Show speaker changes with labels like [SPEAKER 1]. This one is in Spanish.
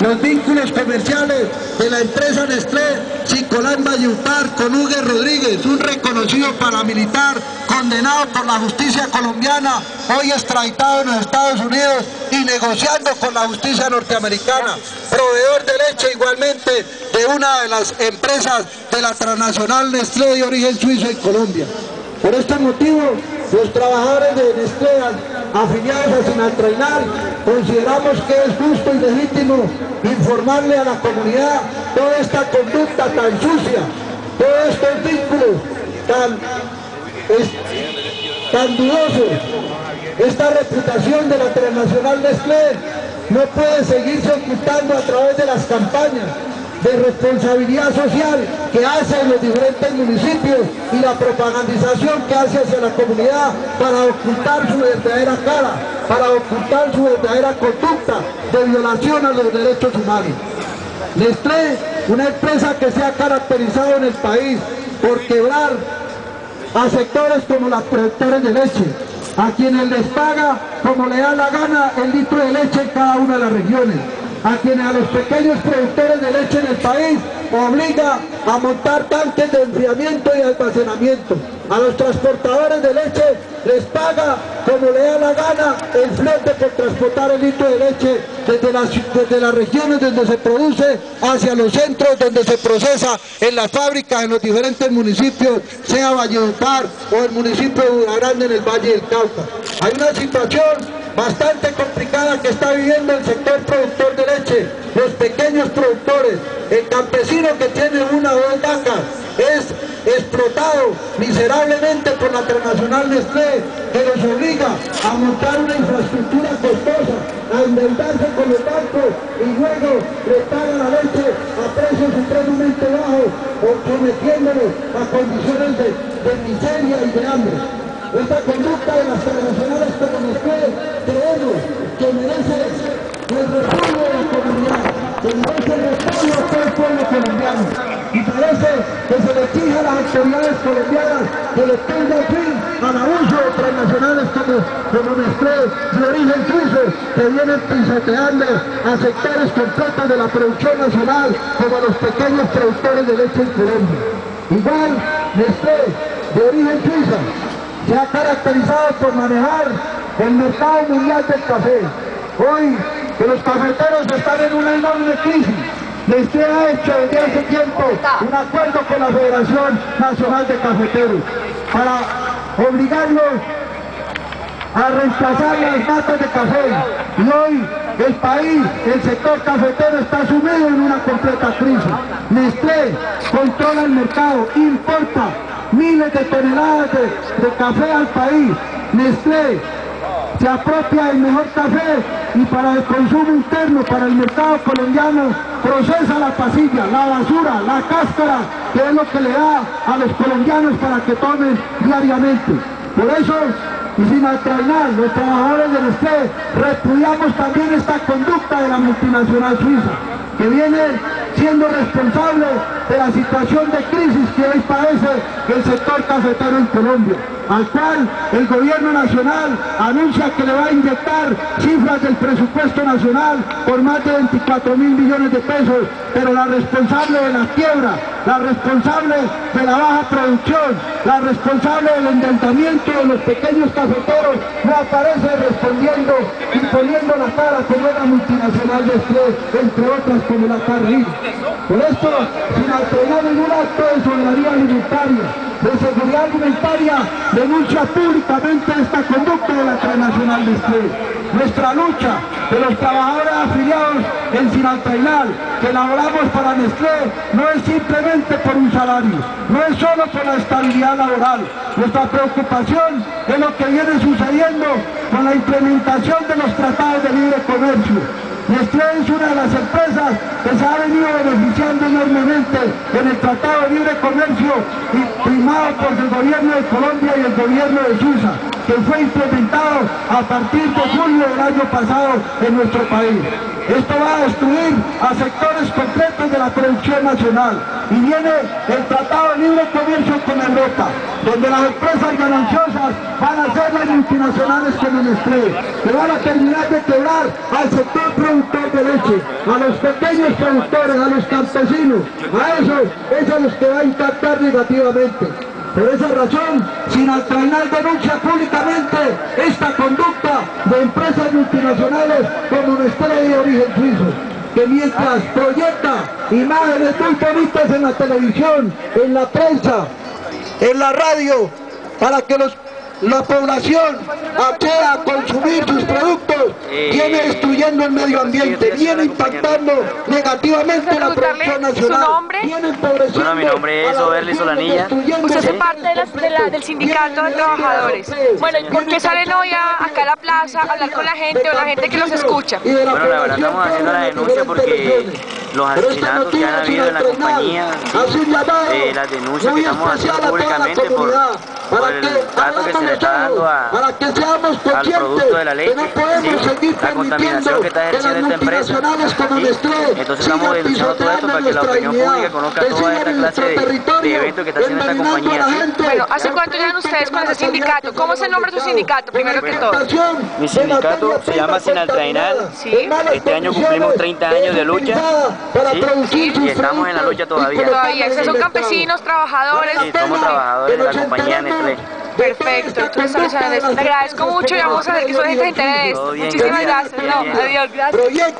[SPEAKER 1] los vínculos comerciales de la empresa Nestlé Chicolán Valleupar con Hugo Rodríguez, un reconocido paramilitar condenado por la justicia colombiana, hoy extraditado en los Estados Unidos y negociando con la justicia norteamericana, proveedor de leche igualmente de una de las empresas de la transnacional Nestlé de origen suizo en Colombia. Por este motivo, los trabajadores de Nestlé afiliados a Sinatrainal consideramos que es justo y legítimo informarle a la comunidad toda esta conducta tan sucia, todos estos vínculos tan, tan dudosos, esta reputación de la transnacional Nestlé no puede seguirse ocultando a través de las campañas de responsabilidad social que hace en los diferentes municipios y la propagandización que hace hacia la comunidad para ocultar su verdadera cara, para ocultar su verdadera conducta de violación a los derechos humanos. Nestlé, una empresa que se ha caracterizado en el país por quebrar a sectores como las productores de leche, a quienes les paga como le da la gana el litro de leche en cada una de las regiones a quienes a los pequeños productores de leche en el país obliga a montar tanques de enfriamiento y almacenamiento. A los transportadores de leche les paga como le da la gana el flete por transportar el litro de leche desde las, desde las regiones donde se produce hacia los centros donde se procesa en las fábricas en los diferentes municipios, sea Valledupar o el municipio de Grande en el Valle del Cauca. Hay una situación bastante complicada que está viviendo el sector productor de leche, los pequeños productores, el campesino que tiene una o dos vacas, es explotado miserablemente por la transnacional Nestlé, que los obliga a montar una infraestructura costosa, a endeudarse con los bancos y luego le la leche a precios supremamente bajos o sometiéndolos a condiciones de, de miseria y de hambre de las transnacionales como Nestlé creemos que merece de la comunidad, que merece el respaldo de todo el pueblo colombiano. Y parece que se le exige a las autoridades colombianas que le pongan fin al abuso de transnacionales como, como Nestlé de origen suizo, que vienen pisoteando a sectores completos de la producción nacional, como a los pequeños productores de leche en Colombia. Igual, Nestlé, de origen suizo, se ha caracterizado por manejar el mercado mundial del café. Hoy que los cafeteros están en una enorme crisis, les ha hecho desde hace tiempo un acuerdo con la Federación Nacional de Cafeteros para obligarlos a reemplazar las matas de café. Y hoy el país, el sector cafetero está sumido en una completa crisis. Nestlé controla el mercado, importa miles de toneladas de, café al país. Nestlé se apropia del mejor café y para el consumo interno, para el mercado colombiano, procesa la pasilla, la basura, la cáscara, que es lo que le da a los colombianos para que tomen diariamente. Por eso, y sin alternar, los trabajadores del Nestlé repudiamos también esta conducta de la multinacional suiza, que viene siendo responsable de la situación de crisis que hoy padece el sector cafetero en Colombia, al cual el gobierno nacional anuncia que le va a inyectar cifras del presupuesto nacional por más de 24 mil millones de pesos, pero la responsable de la quiebra, la responsable de la baja producción, la responsable del endeudamiento de los pequeños cafeteros no aparece respondiendo y poniendo la cara como la multinacional de entre otras como la Carril. Por esto, sin ningún acto de soberanía alimentaria, de seguridad alimentaria, denuncia públicamente esta conducta de la transnacional de Nuestra lucha de los trabajadores afiliados en Sinaltrainal, que elaboramos para Nestlé, no es simplemente por un salario, no es solo por la estabilidad laboral. Nuestra preocupación es lo que viene sucediendo con la implementación de los tratados de libre comercio, Nestlé es una de las empresas que se ha venido beneficiando enormemente en el Tratado de Libre Comercio primado por el gobierno de Colombia y el gobierno de Suiza, que fue implementado a partir de julio del año pasado en nuestro país. Esto va a destruir a sectores concretos de la producción nacional. Y viene el Tratado de Libre Comercio con Europa, donde las empresas gananciosas van a ser las multinacionales como Nestlé, que van a terminar de quebrar al sector productor de leche, a los pequeños productores, a los campesinos, a esos, es a los que va a impactar negativamente. Por esa razón, sin Sinaltrainal denuncia públicamente esta conducta de empresas multinacionales como Nestlé de origen suizo, que mientras proyecta imágenes muy bonitas en la televisión, en la prensa, en la radio, para que los la población acceda a consumir sus productos, viene destruyendo el medio ambiente, viene impactando negativamente la producción nacional,
[SPEAKER 2] ¿Su nombre?
[SPEAKER 1] viene empobreciendo
[SPEAKER 3] Bueno, mi nombre es Oberly Solanilla.
[SPEAKER 2] Usted hace parte de las- de la- del sindicato de trabajadores. Bueno, ¿y por qué salen hoy a- acá a la plaza a hablar con la gente o la gente que los escucha?
[SPEAKER 3] Bueno, la verdad estamos haciendo la denuncia porque los asesinatos que han habido en la compañía,
[SPEAKER 1] llamado
[SPEAKER 3] eh, las denuncias que estamos haciendo públicamente por, el trato que se le está dando a, al producto de la
[SPEAKER 1] podemos
[SPEAKER 3] ¿sí? la contaminación que está ejerciendo esta empresa.
[SPEAKER 1] las
[SPEAKER 3] ¿sí? Entonces estamos denunciando todo esto para que la opinión pública conozca toda esta clase de, de eventos que está haciendo esta compañía.
[SPEAKER 2] Bueno, ¿hace cuánto llevan ustedes con ese sindicato? ¿Cómo es el nombre de su sindicato, primero que todo?
[SPEAKER 3] Mi sindicato se llama Sinaltrainal.
[SPEAKER 2] Sí.
[SPEAKER 3] Este año cumplimos 30 años de lucha, ¿sí? Y estamos en la lucha todavía.
[SPEAKER 2] Todavía, ustedes son campesinos, trabajadores.
[SPEAKER 3] Sí, somos trabajadores de la compañía Nestlé.
[SPEAKER 2] Perfecto, entonces. Le agradezco mucho y vamos a ver que su gente de
[SPEAKER 3] bien,
[SPEAKER 2] Muchísimas
[SPEAKER 3] gracias.
[SPEAKER 2] No, adiós, gracias.